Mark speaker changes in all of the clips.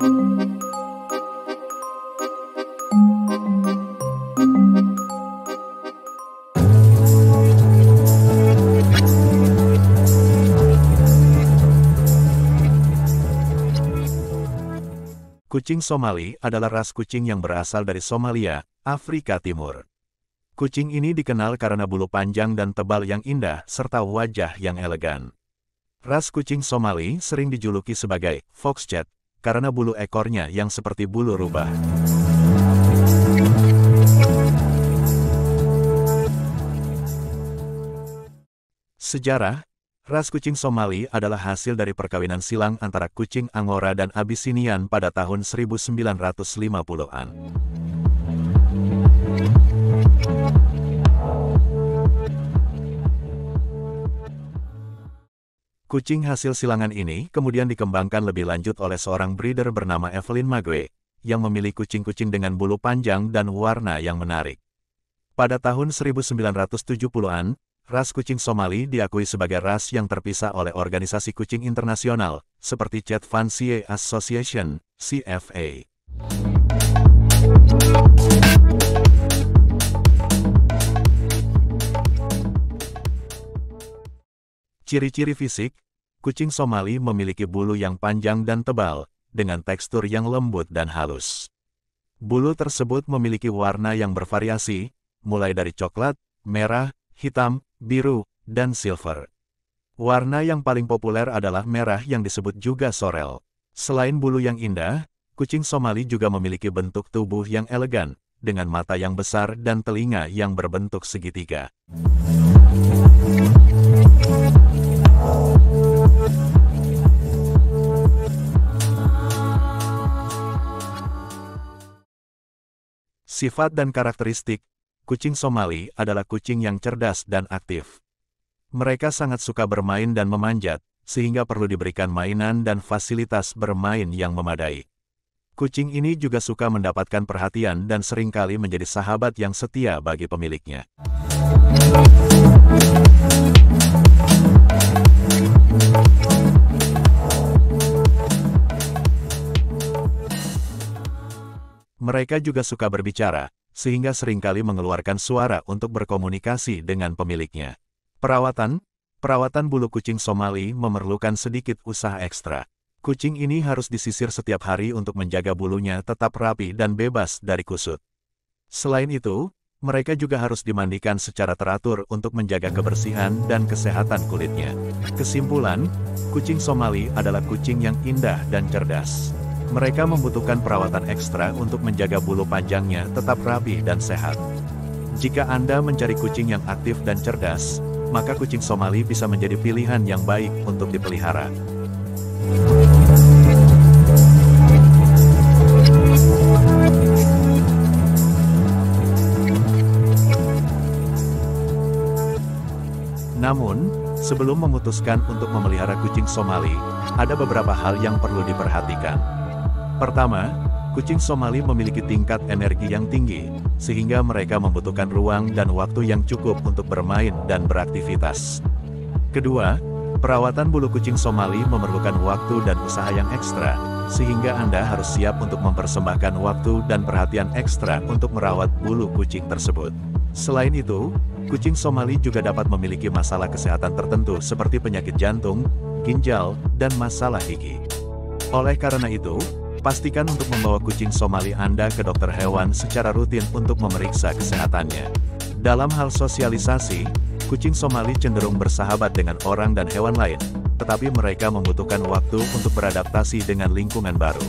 Speaker 1: Kucing Somali adalah ras kucing yang berasal dari Somalia, Afrika Timur. Kucing ini dikenal karena bulu panjang dan tebal yang indah serta wajah yang elegan. Ras kucing Somali sering dijuluki sebagai foxchat karena bulu ekornya yang seperti bulu rubah. Sejarah, Ras kucing Somali adalah hasil dari perkawinan silang antara kucing Angora dan Abyssinian pada tahun 1950-an. Kucing hasil silangan ini kemudian dikembangkan lebih lanjut oleh seorang breeder bernama Evelyn Mague, yang memilih kucing-kucing dengan bulu panjang dan warna yang menarik. Pada tahun 1970-an, Ras kucing Somali diakui sebagai ras yang terpisah oleh organisasi kucing internasional, seperti Chat Fancy Association, CFA. Ciri-ciri fisik, kucing Somali memiliki bulu yang panjang dan tebal, dengan tekstur yang lembut dan halus. Bulu tersebut memiliki warna yang bervariasi, mulai dari coklat, merah, hitam, biru, dan silver. Warna yang paling populer adalah merah yang disebut juga sorel. Selain bulu yang indah, kucing Somali juga memiliki bentuk tubuh yang elegan, dengan mata yang besar dan telinga yang berbentuk segitiga. Sifat dan karakteristik, Kucing Somali adalah kucing yang cerdas dan aktif. Mereka sangat suka bermain dan memanjat, sehingga perlu diberikan mainan dan fasilitas bermain yang memadai. Kucing ini juga suka mendapatkan perhatian dan sering kali menjadi sahabat yang setia bagi pemiliknya. Mereka juga suka berbicara, sehingga sering kali mengeluarkan suara untuk berkomunikasi dengan pemiliknya. Perawatan Perawatan bulu kucing Somali memerlukan sedikit usaha ekstra. Kucing ini harus disisir setiap hari untuk menjaga bulunya tetap rapi dan bebas dari kusut. Selain itu, mereka juga harus dimandikan secara teratur untuk menjaga kebersihan dan kesehatan kulitnya. Kesimpulan, kucing Somali adalah kucing yang indah dan cerdas. Mereka membutuhkan perawatan ekstra untuk menjaga bulu panjangnya tetap rapi dan sehat. Jika Anda mencari kucing yang aktif dan cerdas, maka kucing Somali bisa menjadi pilihan yang baik untuk dipelihara. Namun, sebelum memutuskan untuk memelihara kucing Somali, ada beberapa hal yang perlu diperhatikan. Pertama, kucing Somali memiliki tingkat energi yang tinggi, sehingga mereka membutuhkan ruang dan waktu yang cukup untuk bermain dan beraktivitas. Kedua, perawatan bulu kucing Somali memerlukan waktu dan usaha yang ekstra, sehingga Anda harus siap untuk mempersembahkan waktu dan perhatian ekstra untuk merawat bulu kucing tersebut. Selain itu, kucing Somali juga dapat memiliki masalah kesehatan tertentu seperti penyakit jantung, ginjal, dan masalah gigi. Oleh karena itu, Pastikan untuk membawa kucing Somali Anda ke dokter hewan secara rutin untuk memeriksa kesehatannya. Dalam hal sosialisasi, kucing Somali cenderung bersahabat dengan orang dan hewan lain, tetapi mereka membutuhkan waktu untuk beradaptasi dengan lingkungan baru.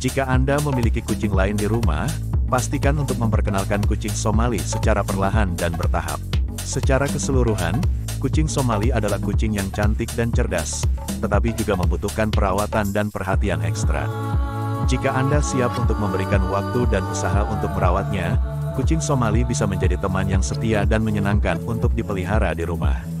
Speaker 1: Jika Anda memiliki kucing lain di rumah, pastikan untuk memperkenalkan kucing Somali secara perlahan dan bertahap. Secara keseluruhan, kucing Somali adalah kucing yang cantik dan cerdas, tetapi juga membutuhkan perawatan dan perhatian ekstra. Jika Anda siap untuk memberikan waktu dan usaha untuk merawatnya, kucing Somali bisa menjadi teman yang setia dan menyenangkan untuk dipelihara di rumah.